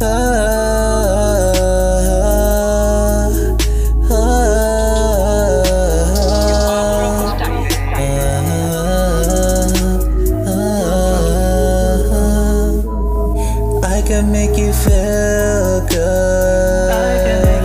I can make you feel good.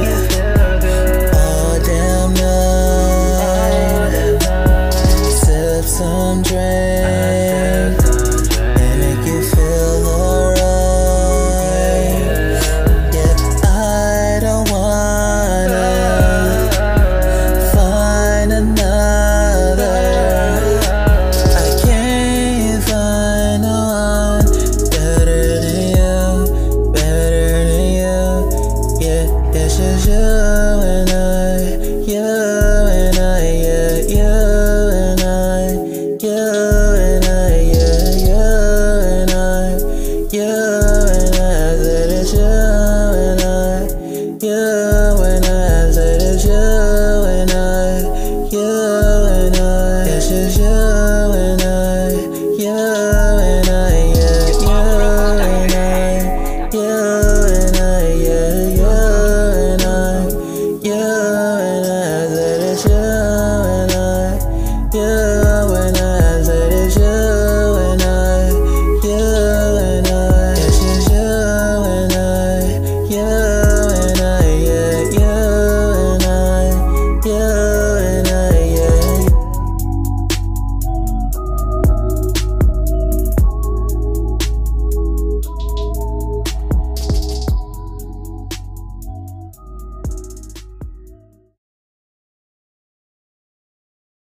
just you and I, you and I, yeah, you and I, you and I, yeah, you and I, you and I, said it's you and I, you and I, said it's you and I, you and I, it's just you.